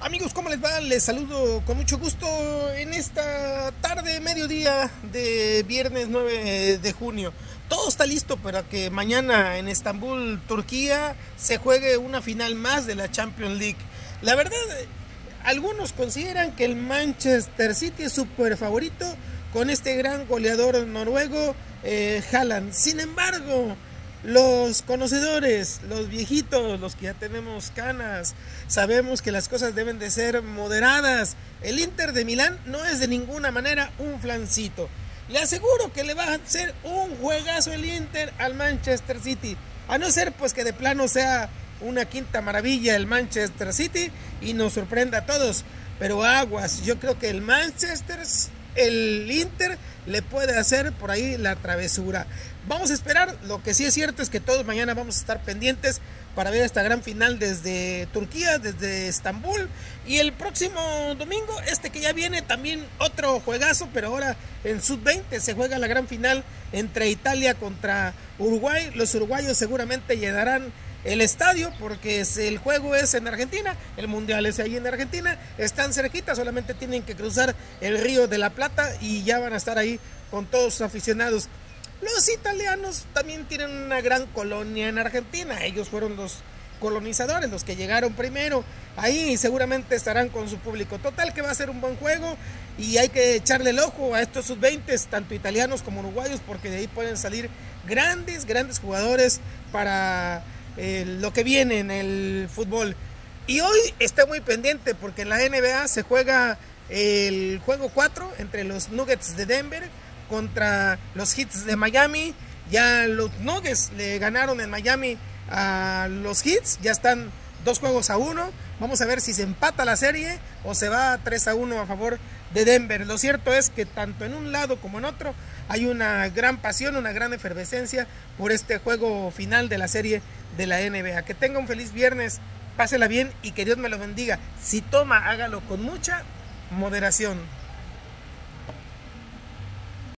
Amigos, ¿cómo les va? Les saludo con mucho gusto en esta tarde, mediodía de viernes 9 de junio. Todo está listo para que mañana en Estambul, Turquía, se juegue una final más de la Champions League. La verdad, algunos consideran que el Manchester City es súper favorito con este gran goleador noruego, eh, Haaland. Sin embargo, los conocedores, los viejitos, los que ya tenemos canas, sabemos que las cosas deben de ser moderadas. El Inter de Milán no es de ninguna manera un flancito. Le aseguro que le va a hacer un juegazo el Inter al Manchester City. A no ser pues que de plano sea una quinta maravilla el Manchester City y nos sorprenda a todos. Pero aguas, yo creo que el Manchester el Inter le puede hacer por ahí la travesura. Vamos a esperar, lo que sí es cierto es que todos mañana vamos a estar pendientes para ver esta gran final desde Turquía, desde Estambul. Y el próximo domingo, este que ya viene, también otro juegazo, pero ahora en Sub-20 se juega la gran final entre Italia contra Uruguay. Los uruguayos seguramente llenarán el estadio porque el juego es en Argentina, el mundial es ahí en Argentina, están cerquita, solamente tienen que cruzar el río de la Plata y ya van a estar ahí con todos sus aficionados. Los italianos también tienen una gran colonia en Argentina, ellos fueron los colonizadores, los que llegaron primero, ahí seguramente estarán con su público. Total que va a ser un buen juego y hay que echarle el ojo a estos sub-20, tanto italianos como uruguayos, porque de ahí pueden salir grandes, grandes jugadores para lo que viene en el fútbol. Y hoy está muy pendiente porque en la NBA se juega el juego 4 entre los Nuggets de Denver contra los Hits de Miami. Ya los Nuggets le ganaron en Miami a los Hits, ya están dos juegos a uno. Vamos a ver si se empata la serie o se va 3 a 1 a favor de Denver. Lo cierto es que tanto en un lado como en otro hay una gran pasión, una gran efervescencia por este juego final de la serie de la NBA. Que tenga un feliz viernes, pásela bien y que Dios me lo bendiga. Si toma, hágalo con mucha moderación.